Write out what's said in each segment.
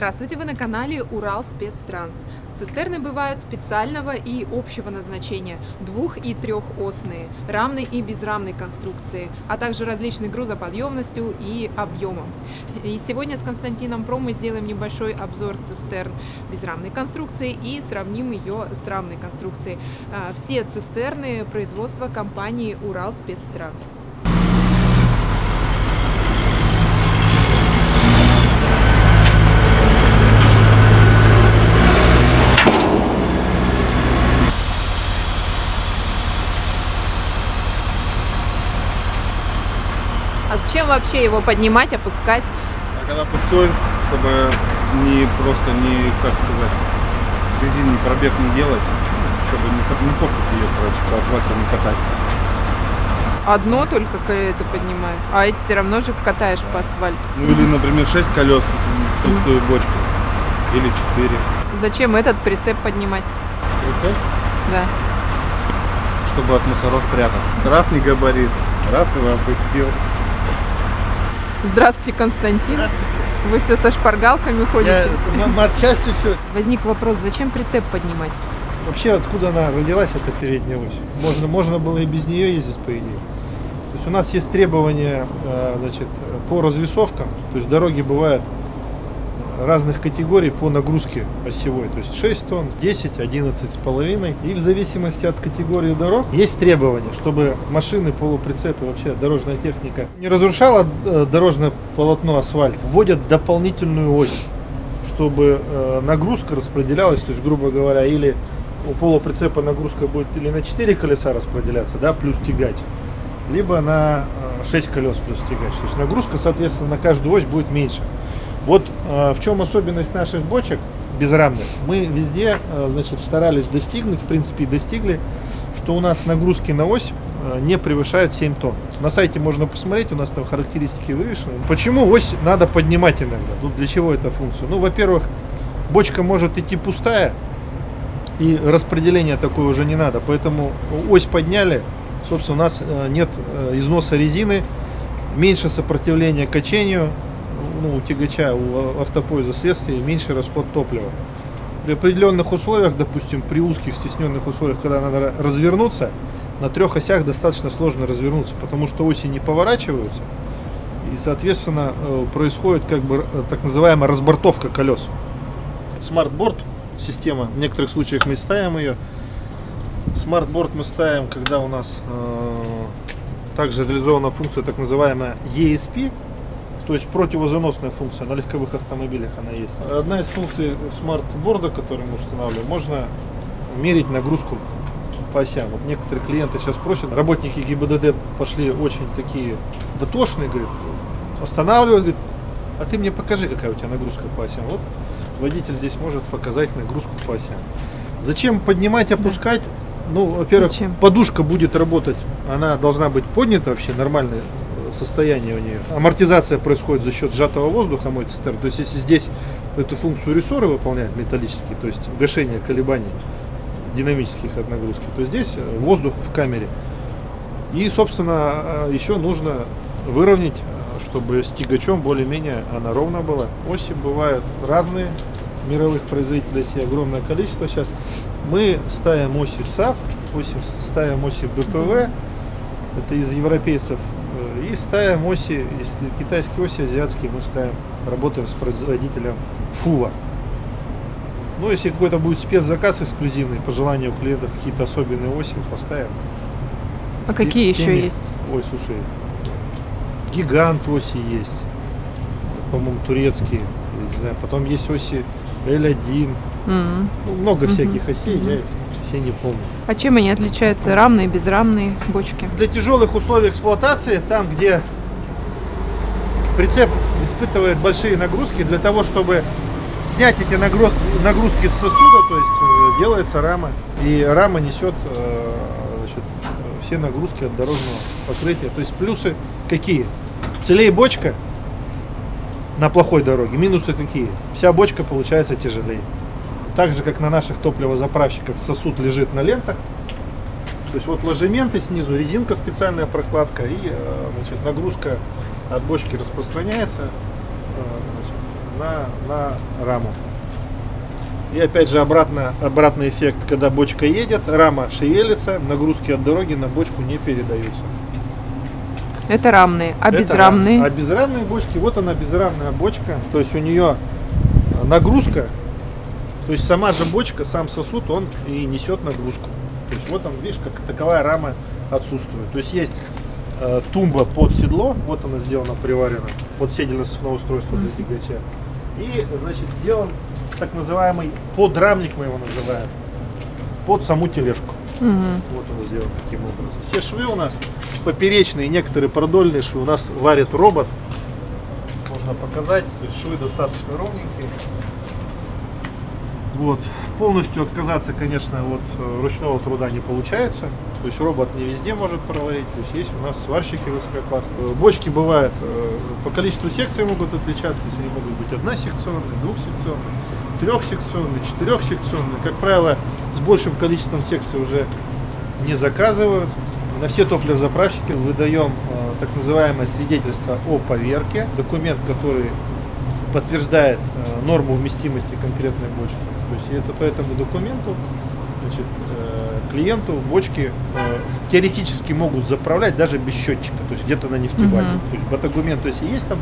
Здравствуйте, вы на канале Урал Спецтранс. Цистерны бывают специального и общего назначения, двух- и трехосные, рамной и безрамной конструкции, а также различной грузоподъемностью и объемом. И сегодня с Константином Про мы сделаем небольшой обзор цистерн безрамной конструкции и сравним ее с рамной конструкцией. А, Все цистерны производства компании Урал Спецтранс. А зачем вообще его поднимать, опускать? А когда пустой, чтобы не просто не, как сказать, резинный пробег не делать, чтобы не, не портить ее, короче, по асфальту не катать. Одно только к- это поднимаешь, а эти все равно же катаешь по асфальту. Ну или, например, 6 колес, пустую бочку. Или 4. Зачем этот прицеп поднимать? Прицеп, Да. чтобы от мусоров прятаться. Красный габарит. Раз его опустил. Здравствуйте, Константин. Вы все со шпаргалками Я ходите? м- матчастью что? Возник вопрос, зачем прицеп поднимать? Вообще, откуда она родилась, эта передняя ось? Можно, можно было и без нее ездить, по идее. То есть у нас есть требования э, значит, по развесовкам. То есть дороги бывают разных категорий по нагрузке осевой. То есть 6 тонн, 10, 11 с половиной. И в зависимости от категории дорог есть требования, чтобы машины, полуприцепы, вообще дорожная техника не разрушала э, дорожное полотно асфальт. Вводят дополнительную ось чтобы э, нагрузка распределялась, то есть, грубо говоря, или у полуприцепа нагрузка будет или на 4 колеса распределяться, да, плюс тягач, либо на э, 6 колес плюс тягач. То есть нагрузка, соответственно, на каждую ось будет меньше. Вот э, в чем особенность наших бочек безрамных. Мы везде, э, значит, старались достигнуть, в принципе, достигли, что у нас нагрузки на ось э, не превышают 7 тонн. На сайте можно посмотреть, у нас там характеристики вывешены. Почему ось надо поднимать иногда? Ну, для чего эта функция? Ну, во-первых, бочка может идти пустая, и распределения такое уже не надо. Поэтому ось подняли, собственно, у нас э, нет э, износа резины, меньше сопротивления качению, ну, у тягача, у автопоезда следствие, меньше расход топлива. При определенных условиях, допустим, при узких стесненных условиях, когда надо развернуться, на трех осях достаточно сложно развернуться, потому что оси не поворачиваются, и, соответственно, э, происходит как бы э, так называемая разбортовка колес. SmartBoard система, в некоторых случаях мы ставим ее. SmartBoard мы ставим, когда у нас э, также реализована функция так называемая ESP, то есть противозаносная функция на легковых автомобилях она есть. Одна из функций SmartBoard а, который мы устанавливаем, можно мерить нагрузку по осям. Вот некоторые клиенты сейчас просят, работники ГИБДД пошли очень такие дотошные, говорят, останавливают, говорят, а ты мне покажи, какая у тебя нагрузка по осям. Вот водитель здесь может показать нагрузку по осям. Зачем поднимать, опускать? Ну, во-первых, подушка будет работать, она должна быть поднята вообще, нормальное э, состояние у нее. Амортизация происходит за счет сжатого воздуха самой цистерны. То есть, если здесь эту функцию рессоры выполняют металлические, то есть гашение колебаний динамических от нагрузки, то здесь э, воздух в камере. И, собственно, э, еще нужно выровнять, э, чтобы с тягачом более-менее она ровно была. Оси бывают разные, мировых производителей есть огромное количество сейчас. Мы ставим оси САФ, оси, ставим оси БПВ, это из европейцев, и ставим оси, если китайские оси, азиатские, мы ставим, работаем с производителем ФУВа. Ну, если какой-то будет спецзаказ эксклюзивный, по желанию клиентов какие-то особенные оси, поставим. А С какие с еще есть? Ой, слушай, гигант оси есть, по-моему, турецкие, я не знаю, потом есть оси L1, М. ну, много Мгм. всяких осей, Мгм. я их все не помню. А чем они отличаются? Рамные, безрамные бочки? Для тяжелых условий эксплуатации, там, где прицеп испытывает большие нагрузки, для того, чтобы снять эти нагрузки, нагрузки с сосуда, то есть э, делается рама, и рама несет э, значит, все нагрузки от дорожного покрытия. То есть плюсы какие? Целее бочка на плохой дороге, минусы какие? Вся бочка получается тяжелее. Так же, как на наших топливозаправщиках сосуд лежит на лентах, то есть вот ложементы снизу, резинка специальная прокладка и э, значит, нагрузка от бочки распространяется. Э, значит, на, на раму. И опять же обратно, обратный эффект, когда бочка едет, рама шевелится, нагрузки от дороги на бочку не передаются. Это рамные, а Это безрамные? рам- А безрамные бочки, вот она безрамная бочка, то есть у нее э, нагрузка, то есть сама же бочка, сам сосуд, он и несет нагрузку. То есть вот он, видишь, как таковая рама отсутствует. То есть есть э, тумба под седло, вот она сделана, приварена, под седельно-сыпное устройство для тягача. И, значит, сделан так называемый подрамник, мы его называем, под саму тележку. Мгм. Вот он сделан таким образом. Все швы у нас поперечные, некоторые продольные швы у нас варит робот. Можно показать. Швы достаточно ровненькие. Вот. Полностью отказаться, конечно, от э, ручного труда не получается. То есть робот не везде может проварить. То есть есть у нас сварщики высококлассные. Бочки бывают э, по количеству секций могут отличаться. То есть они могут быть односекционные, двухсекционные, трехсекционные, четырехсекционные. Как правило, с большим количеством секций уже не заказывают. На все топливозаправщики выдаем э, так называемое свидетельство о поверке, документ, который подтверждает норму вместимости конкретной бочки. То есть это по этому документу значит, э, клиенту бочки э, теоретически могут заправлять даже без счетчика, то есть где-то на нефтебазе. Мгм. То есть батагумент, то есть есть там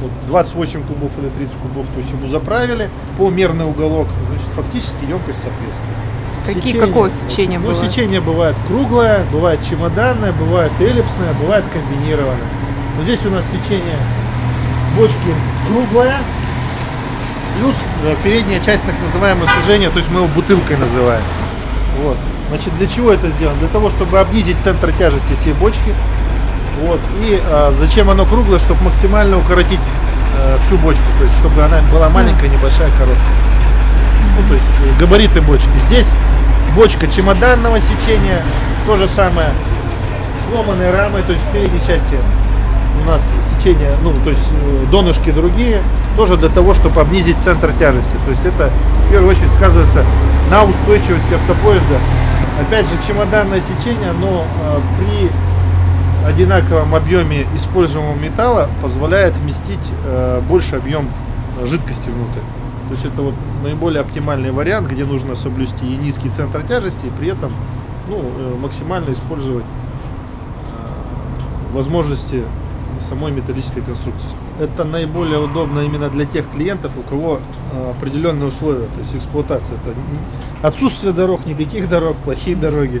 вот 28 кубов или 30 кубов, то есть ему заправили по мерный уголок, значит, фактически емкость соответствует. Какие, Сечение. какое сечение Ну, было? сечение бывает круглое, бывает чемоданное, бывает эллипсное, бывает комбинированное. Но здесь у нас сечение бочки круглое, плюс э, передняя часть так называемое сужение, то есть мы его бутылкой называем. Вот. Значит, для чего это сделано? Для того, чтобы обнизить центр тяжести всей бочки. Вот. И а, зачем оно круглое? Чтобы максимально укоротить э, всю бочку, то есть чтобы она была маленькая, небольшая, короткая. Ну, то есть э, габариты бочки. Здесь бочка чемоданного сечения, то же самое, сломанные рамы, то есть в передней части у нас сечение, ну, то есть э, донышки другие, тоже для того, чтобы обнизить центр тяжести. То есть это в первую очередь сказывается на устойчивости автопоезда. Опять же, чемоданное сечение, но э, при одинаковом объеме используемого металла позволяет вместить э, больше объем жидкости внутрь. То есть это вот наиболее оптимальный вариант, где нужно соблюсти и низкий центр тяжести, и при этом ну, э, максимально использовать возможности самой металлической конструкции. Это наиболее удобно именно для тех клиентов, у кого э, определенные условия, то есть эксплуатация. Это отсутствие дорог, никаких дорог, плохие дороги.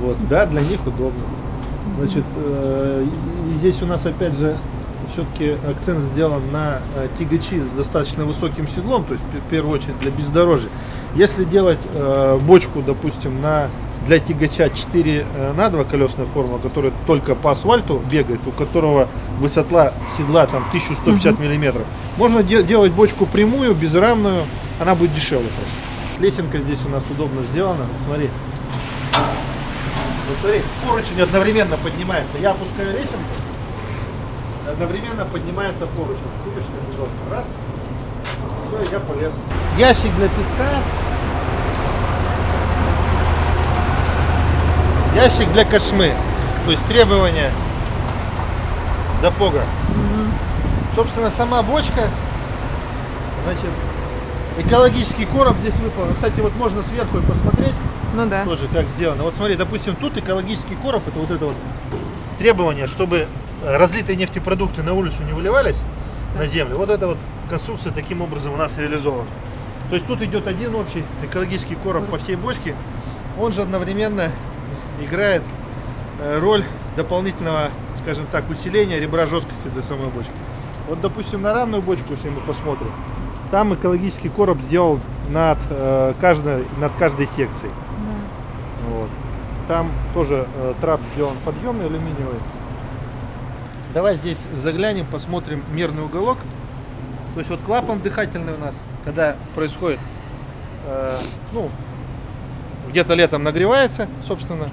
Вот, да, для них удобно. Значит, э, здесь у нас опять же все-таки акцент сделан на э, тягачи с достаточно высоким седлом, то есть в первую очередь для бездорожья. Если делать э, бочку, допустим, на для тягача 4 э, на 2 колесная форма, которая только по асфальту бегает, у которого высота седла там 1150 миллиметров, можно де- делать бочку прямую, безрамную, она будет дешевле просто. Лесенка здесь у нас удобно сделана, смотри. Вот смотри, поручень одновременно поднимается. Я опускаю лесенку, одновременно поднимается поручень. Видишь, как удобно. Раз. Все, я полез. Ящик для песка. Ящик для кошмы. То есть требования до пога. Собственно, сама бочка, значит, экологический короб здесь выполнен. Кстати, вот можно сверху и посмотреть Ну да. тоже как сделано. Вот смотри, допустим, тут экологический короб, это вот это вот требование, чтобы разлитые нефтепродукты на улицу не выливались на землю. Вот эта вот конструкция таким образом у нас реализована. То есть тут идет один общий экологический короб по всей бочке. Он же одновременно играет э, роль дополнительного, скажем так, усиления ребра жесткости для самой бочки. Вот, допустим, на равную бочку, если мы посмотрим, там экологический короб сделал над, э, каждой, над каждой секцией. Вот. Там тоже э, трап сделан подъемный алюминиевый. Давай здесь заглянем, посмотрим мерный уголок. То есть вот клапан дыхательный у нас, когда происходит, э, ну, где-то летом нагревается, собственно,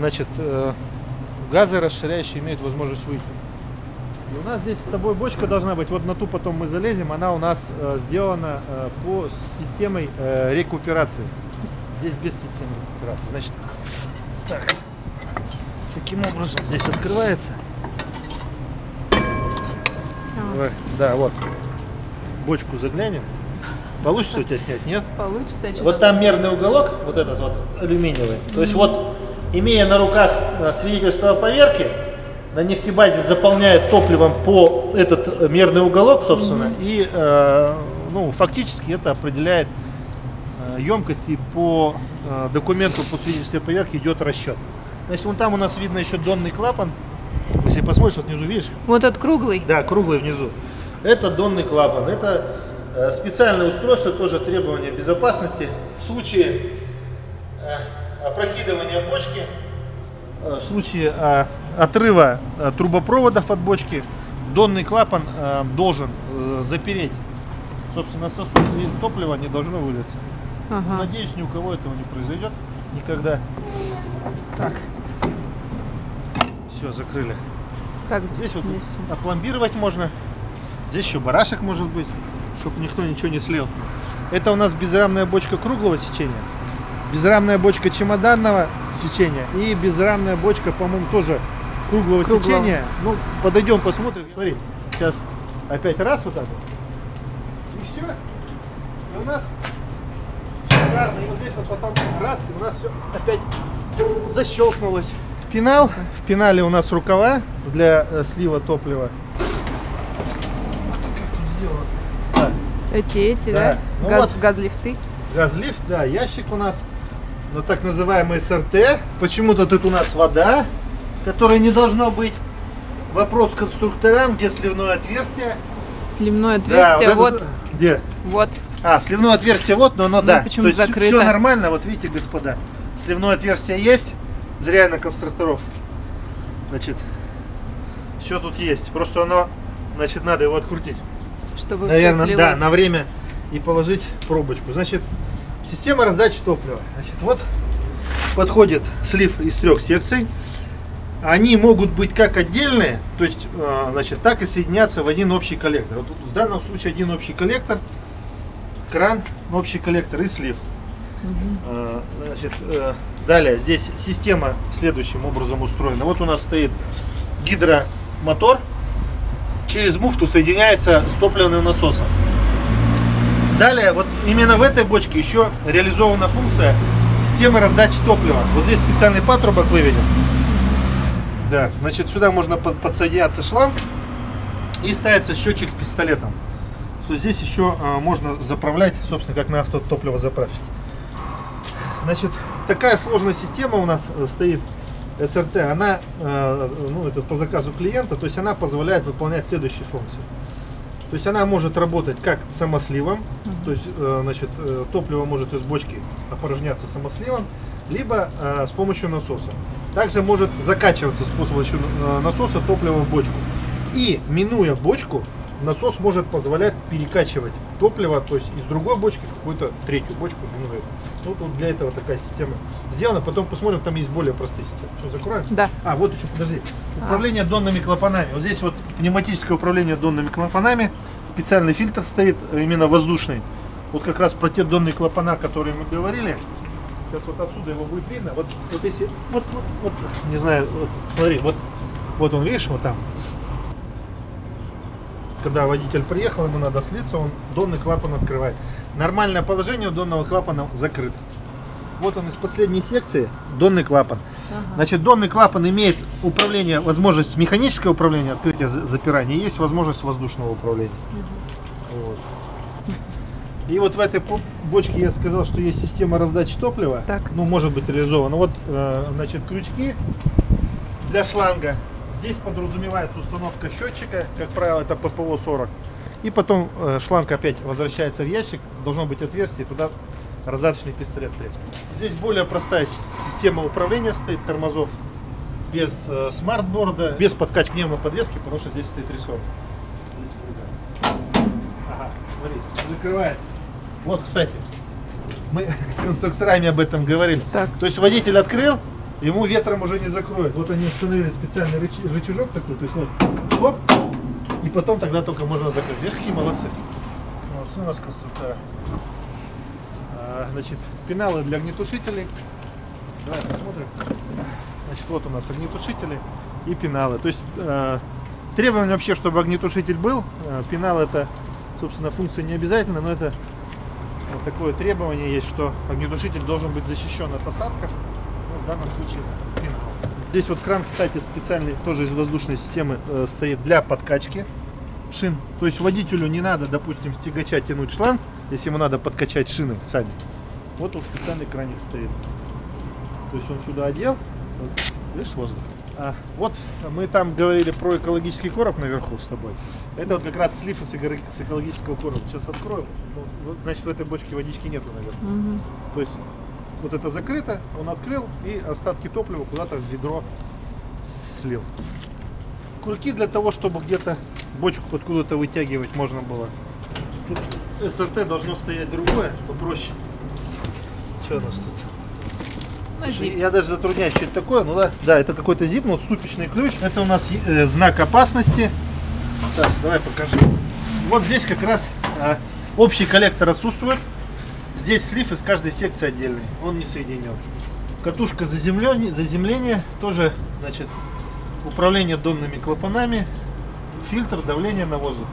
значит, э, газы расширяющие имеют возможность выйти. И у нас здесь с тобой бочка должна быть, вот на ту потом мы залезем, она у нас э, сделана э, по системой э, рекуперации. Здесь без системы рекуперации. Значит, так, таким образом здесь открывается. Давай. Да, вот. Бочку заглянем. Получится у тебя снять, нет? Получится. а Вот там мерный уголок, вот этот вот алюминиевый. То есть вот, имея на руках э, свидетельство о поверке, на нефтебазе заполняет топливом по этот э, мерный уголок, собственно, и э, ну, фактически это определяет э, емкость и по э, документу по свидетельству о поверке идет расчет. Значит, вон там у нас видно еще донный клапан. Если посмотришь, вот внизу видишь, Вот этот круглый. да, круглый внизу. Это донный клапан. Это э, специальное устройство, тоже требование безопасности. В случае э, опрокидывания бочки, э, в случае э, отрыва э, трубопроводов от бочки, донный клапан э, должен э, запереть, собственно, сосуд, и топливо не должно вылиться. Ага. Надеюсь, ни у кого этого не произойдет никогда. Так. Все, закрыли. Так, Здесь вот здесь. опломбировать можно. Здесь еще барашек может быть, чтобы никто ничего не слил. Это у нас безрамная бочка круглого сечения, безрамная бочка чемоданного сечения и безрамная бочка, по-моему, тоже круглого, Круглого. сечения. Ну, подойдем, посмотрим. Смотри, сейчас опять раз вот так вот. И все. И у нас шикарно. И вот здесь вот потом раз, и у нас все опять защелкнулось. Пенал. В пенале у нас рукава для э, слива топлива. Эти, эти, Да. да? Ну Газ, вот. газлифты. газлифт, да, ящик у нас на так называемый СРТ. Почему-то тут у нас вода, которой не должно быть. Вопрос к конструкторам, где сливное отверстие. Сливное Да, отверстие. вот вот, это- Где? вот. А, сливное отверстие вот, но оно Ну, да. почему-то То есть закрыто. все нормально, вот видите, господа. Сливное отверстие есть. Зря я на конструкторов. Значит, все тут есть. Просто оно, значит, надо его открутить. Чтобы Наверное, да, на время и положить пробочку. Значит, система раздачи топлива. Значит, вот подходит слив из трех секций. Они могут быть как отдельные, то есть, э, значит, так и соединяться в один общий коллектор. Вот в данном случае один общий коллектор, кран, общий коллектор и слив. Э, Значит, э, далее здесь система следующим образом устроена. Вот у нас стоит гидромотор, через муфту соединяется с топливным насосом. Далее, вот именно в этой бочке еще реализована функция системы раздачи топлива. Вот здесь специальный патрубок выведен. Да, значит, сюда можно под- подсоединяться шланг и ставится счетчик пистолетом. Что здесь еще а, можно заправлять, собственно, как на автотопливозаправщике. Значит, такая сложная система у нас э, стоит СРТ, она, э, ну, это по заказу клиента, то есть она позволяет выполнять следующие функции. То есть она может работать как самосливом, то есть э, значит, э, топливо может из бочки опорожняться самосливом, либо э, с помощью насоса. Также может закачиваться с помощью насоса топливо в бочку. И минуя бочку, насос может позволять перекачивать топливо, то есть из другой бочки в какую-то третью бочку минуя. Вот, вот для этого такая система сделана. Потом посмотрим, там есть более простые системы. Что, закроем? Да. А, вот еще, подожди. Управление донными клапанами. Вот здесь вот пневматическое управление донными клапанами. Специальный фильтр стоит, э, именно воздушный. Вот как раз про те донные клапана, которые мы говорили. Сейчас вот отсюда его будет видно. Вот, вот если, вот, вот, вот, не знаю, вот, смотри, вот, вот он, видишь, вот там. Когда водитель приехал, ему надо слиться, он донный клапан открывает. Нормальное положение у донного клапана закрыто. Вот он из последней секции, донный клапан. Ага. Значит, донный клапан имеет управление, возможность механического управления, открытия, за- запирания, и есть возможность воздушного управления. Вот. И вот в этой бочке я сказал, что есть система раздачи топлива. Так. Ну, может быть реализована. Вот, э, значит, крючки для шланга. Здесь подразумевается установка счетчика, как правило, это ППО-40. И потом э, шланг опять возвращается в ящик, должно быть отверстие, туда раздаточный пистолет. Здесь более простая система управления стоит, тормозов, без э, смартборда, без подкачки пневмоподвески, потому что здесь стоит рессор. Ага, смотри, закрывается. Вот, кстати, мы с конструкторами об этом говорили. Так. То есть водитель открыл, ему ветром уже не закроет. Вот они установили специальный рычажок такой, то есть вот, оп, и потом тогда только можно закрыть. Видишь, какие молодцы. Вот, у нас конструктора. А, значит, пеналы для огнетушителей. Давай посмотрим. Значит, вот у нас огнетушители и пеналы. То есть э, требование вообще, чтобы огнетушитель был. Э, Пенал это, собственно, функция не обязательно, но это вот такое требование есть, что огнетушитель должен быть защищен от осадков. Ну, в данном случае пенал. Здесь вот кран, кстати, специальный, тоже из воздушной системы э, стоит для подкачки шин. То есть водителю не надо, допустим, с тягача тянуть шланг, если ему надо подкачать шины сами. Вот он специальный краник стоит. То есть он сюда одел, вот, видишь воздух. А, вот мы там говорили про экологический короб наверху с тобой. Это вот как раз слив из экологического короба. Сейчас открою. Ну, вот, значит, в этой бочке водички нету наверху. Мгм. То есть вот это закрыто, он открыл и остатки топлива куда-то в ведро слил. Кульки для того, чтобы где-то бочку откуда-то вытягивать можно было. Тут СРТ должно стоять другое, попроще. Что у нас тут? Ну, зип. Я даже затрудняюсь, что это такое. Ну да, да, это какой-то зип, ну, вот ступичный ключ. Это у нас э, знак опасности. Так, давай покажу. Вот здесь как раз а, общий коллектор отсутствует. Здесь слив из каждой секции отдельный. Он не соединен. Катушка заземления, заземления тоже, значит, управление донными клапанами, фильтр, давление на воздух.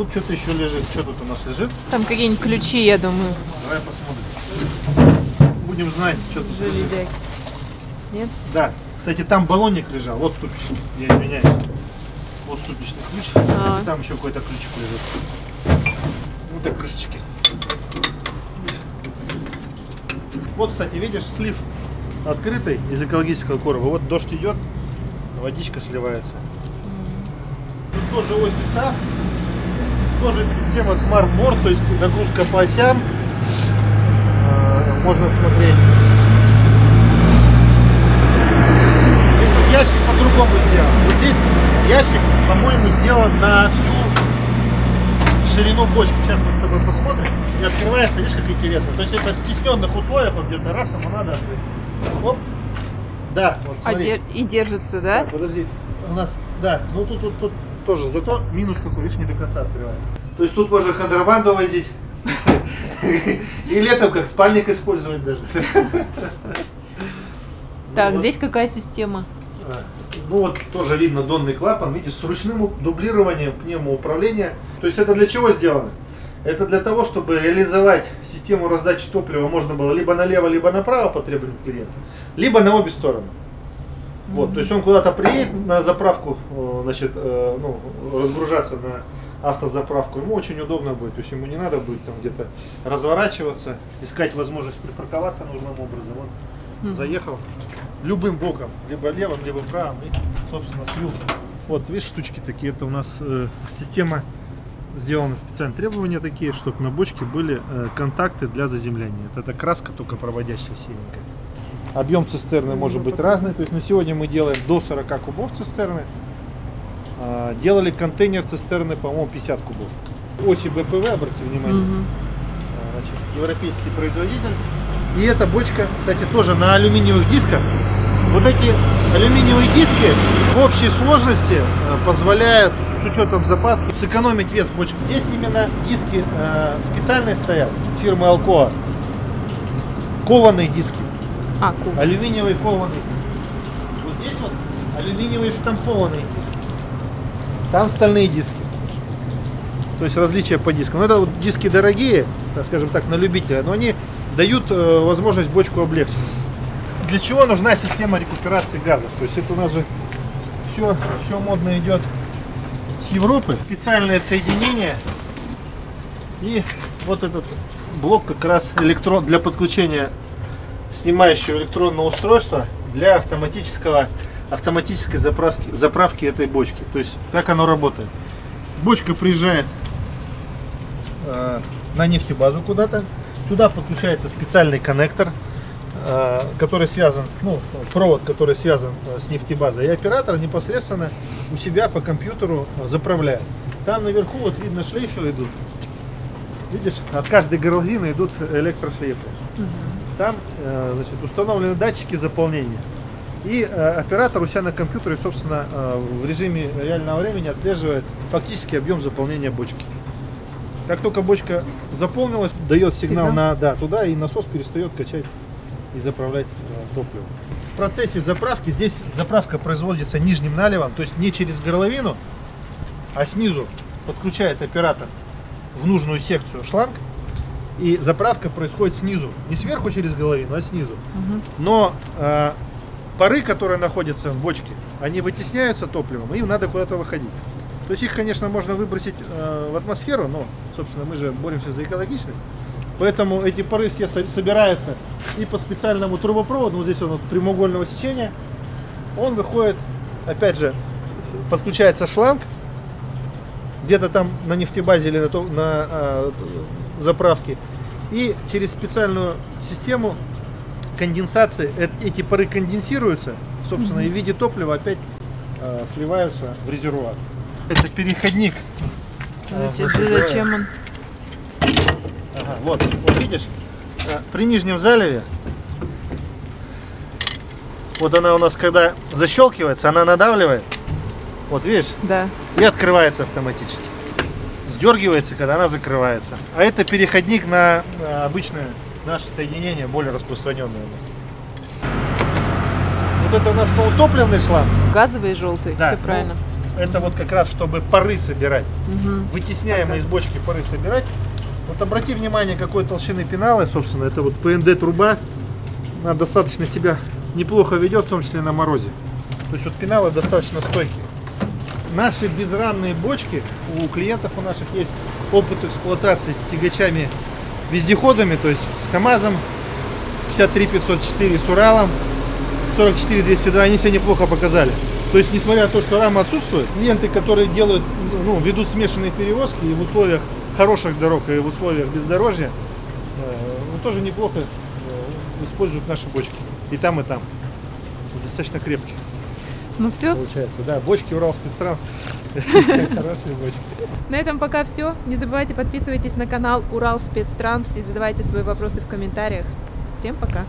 Тут что-то еще лежит. Что тут у нас лежит? Там какие-нибудь ключи, я думаю, Давай посмотрим. Будем знать, что тут лежит. железяки. Нет? Да, кстати, там баллонник лежал, вот ступичный, я извиняюсь. Вот ступичный ключ, А. и там еще какой-то ключик лежит. Вот так крышечки. Вот, кстати, видишь, слив открытый из экологического короба. Вот дождь идет, водичка сливается. Тут тоже ось ИСА, тоже система Smart Board, то есть нагрузка по осям. Э, Можно смотреть. Здесь ящик по-другому сделан. Вот здесь ящик, по-моему, сделан на всю ширину бочки. Сейчас мы с тобой посмотрим. И открывается, видишь, как интересно. То есть это в стесненных условиях, вот где-то раз ему надо открыть. Оп. Да, вот А смотри. дер- и держится, да? Так, подожди. У нас, да, ну тут, тут, тут тоже, зато минус какой, видишь, не до конца открывается. То есть тут можно контрабанду возить. И летом как спальник использовать даже. Так, здесь какая система? А, Ну вот тоже видно донный клапан, видишь, с ручным дублированием пневмоуправления. То есть это для чего сделано? Это для того, чтобы реализовать систему раздачи топлива можно было либо налево, либо направо по требованию клиента, либо на обе стороны. Вот, то есть он куда-то приедет на заправку, э, значит, э, ну, разгружаться на автозаправку, ему очень удобно будет, то есть ему не надо будет там где-то разворачиваться, искать возможность припарковаться нужным образом. Вот заехал любым боком, либо левым, либо правым, и, собственно, слился. Вот, видишь, штучки такие, это у нас э, система сделаны специальные требования такие, чтобы на бочке были э, контакты для заземления. Это, это краска только проводящая синенькая. Объем цистерны может быть разный. То есть на сегодня мы делаем до 40 кубов цистерны. А, Делали контейнер цистерны, по-моему, 50 кубов. Оси БПВ, обрати внимание. А, значит, европейский производитель. И эта бочка, кстати, тоже на алюминиевых дисках. Вот эти алюминиевые диски в общей сложности э, позволяют с учетом запаски сэкономить вес бочки. Здесь именно диски э, специальные стоят фирмы Alcoa. Кованые диски. А, куб. Алюминиевые кованые диски. Вот здесь вот алюминиевые штампованные диски. Там стальные диски. То есть различия по дискам. Ну, это вот диски дорогие, так скажем так, на любителя, но они дают э, возможность бочку облегчить. Для чего нужна система рекуперации газов? То есть это у нас же все, все модно идет с Европы. Специальное соединение. И вот этот блок как раз электрон для подключения снимающего электронного устройства для автоматического автоматической заправки, заправки этой бочки. То есть как оно работает. Бочка приезжает э, на нефтебазу куда-то. Сюда подключается специальный коннектор, э, который связан, ну, провод, который связан э, с нефтебазой. И оператор непосредственно у себя по компьютеру заправляет. Там наверху вот видно шлейфы идут. Видишь, от каждой горловины идут электрошлейфы. Там э, значит, установлены датчики заполнения. И э, оператор у себя на компьютере, собственно, э, в режиме реального времени отслеживает фактический объем заполнения бочки. Как только бочка заполнилась, дает сигнал, Сигнал. на да, туда, и насос перестает качать и заправлять топливо. В процессе заправки здесь заправка производится нижним наливом, то есть не через горловину, а снизу подключает оператор в нужную секцию шланг, и заправка происходит снизу. Не сверху через головину, а снизу. Мгм. Но э, пары, которые находятся в бочке, они вытесняются топливом, и им надо куда-то выходить. То есть их, конечно, можно выбросить э, в атмосферу, но, собственно, мы же боремся за экологичность. Поэтому эти пары все со- собираются и по специальному трубопроводу, вот здесь он вот прямоугольного сечения, он выходит, опять же, подключается шланг, где-то там на нефтебазе или на, на а, заправке, и через специальную систему конденсации э- эти пары конденсируются, собственно, и в виде топлива опять а, сливаются в резервуар. Это переходник. а, Зачем, значит, зачем он? Ага, вот, вот видишь, а, при нижнем заливе, вот она у нас, когда защелкивается, она надавливает, вот видишь, Да. и открывается автоматически. Сдергивается, когда она закрывается. А это переходник на а, обычное наше соединение, более распространенное. Вот это у нас полутопливный шланг. Газовый и желтый, Да, все ну, правильно. Это вот как раз, чтобы пары собирать. Мгм. вытесняемые из бочки пары собирать. Вот обрати внимание, какой толщины пеналы, собственно, это вот ПНД труба. Она достаточно себя неплохо ведет, в том числе на морозе. То есть вот пеналы достаточно стойкие. Наши безрамные бочки, у клиентов у наших есть опыт эксплуатации с тягачами вездеходами, то есть с КАМАЗом 53504, с Уралом 44202, они себя неплохо показали. То есть, несмотря на то, что рама отсутствует, клиенты, которые делают, ну, ведут смешанные перевозки и в условиях хороших дорог и в условиях бездорожья, э, тоже неплохо э, используют наши бочки. И там, и там. Достаточно крепкие Ну все, получается. Да, бочки Урал спецтранс. Хорошие бочки. на этом пока все. Не забывайте подписывайтесь на канал Урал Спецтранс и задавайте свои вопросы в комментариях. Всем пока!